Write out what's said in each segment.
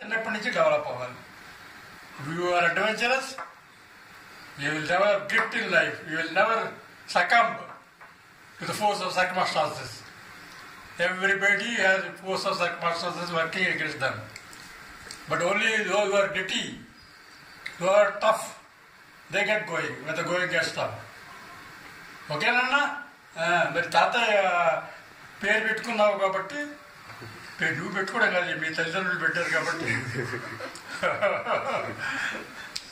చిన్నప్పటి నుంచి డెవలప్ అవ్వాలి you are adventurous you will never gift in life you will never succumb to the force of circumstances everybody has force of circumstances working against them but only those you are ditty you are tough they get going with going get tough ఓకేనన్నా ఆ, మరి తాతయ్య పేరు పెట్టుకున్నావు కాబట్టి పేరు నువ్వు పెట్టుకోవడం కాదు మీ తల్లిదండ్రులు పెట్టారు కాబట్టి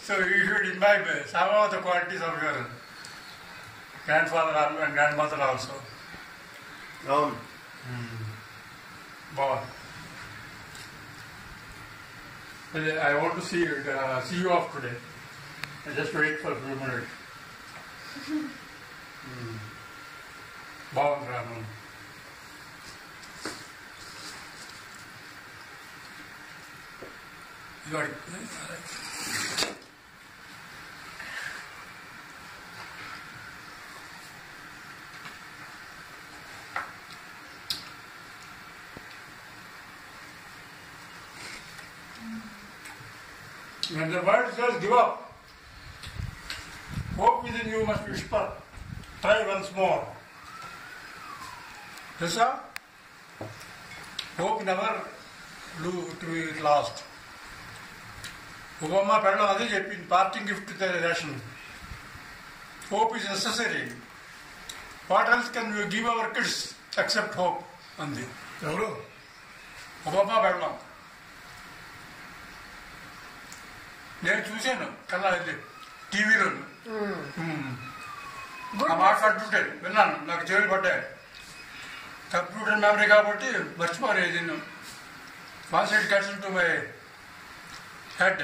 so you should imbibe some of the qualities of your grandfather and grandmother also అవును బాగుంది I want to see see you of today just wait for You got it. When the world says give up, hope within you must be. Try once more. Yes, sir? Hope never to be lost. Obama పెళ్ళం అదే చెప్పింది. Parting gift ration. Hope is necessary what else can you give our kids except hope అంది. ఎవరు? Obama పెళ్ళం. నేను చూశాను కన్నా ఇది టీవీలో. ఆ మాట్లాడుతుంటే విన్నాను నాకు చెవులు పడ్డాయి. కంప్యూటర్ మెమరీ కాబట్టి మర్చిపోలేదు నేను. Gets to my Head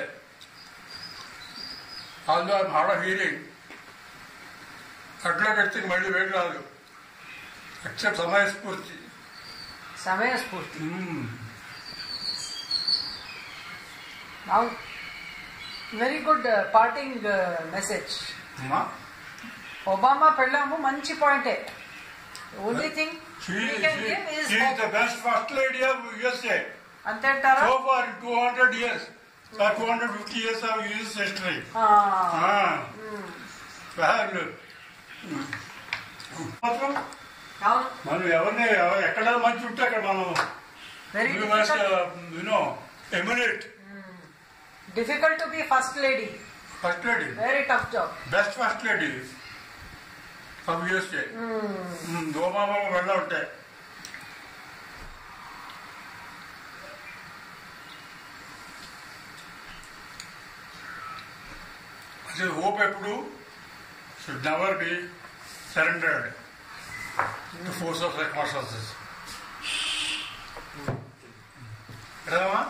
although I'm hard of hearing అట్లా పెడితే మళ్ళీ వేడి రాదు ఎక్సెప్ట్ సమయస్ఫూర్తి సమయస్ఫూర్తి మ్మ్. అవును వెరీ గుడ్ పార్టింగ్ మెసేజ్ అమ్మా ఒబామా పెళ్ళాము మంచి పాయింటే only thing She, she, she is the best sir two hundred fifty years of US history మాత్రం మనం ఎవరిని ఎక్కడ మంచి ఉంటే అక్కడ మనం you know emanate difficult to be first lady first lady very tough job best first lady sub USA దోమామ వెళ్ళ ఉంటాయి అసలు హోప్ ఎప్పుడు should never be surrendered to force of circumstances Rama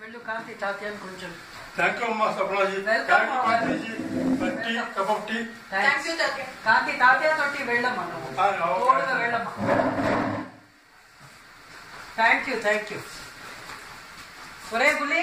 వెళ్ళు కాంతి తాత్యాన్ని కొంచెం థ్యాంక్ యూ అమ్మా సప్లాజీ Welcome, thank you Mama. పార్టీజీ tea cup of tea thanks Kanthi తాతయ్య తోటి వెళ్ళమ్మా నువ్వు ఆ, ఓకే. తోడుగా వెళ్ళమ్మా థ్యాంక్ యూ థ్యాంక్ యూ ఒరే గులి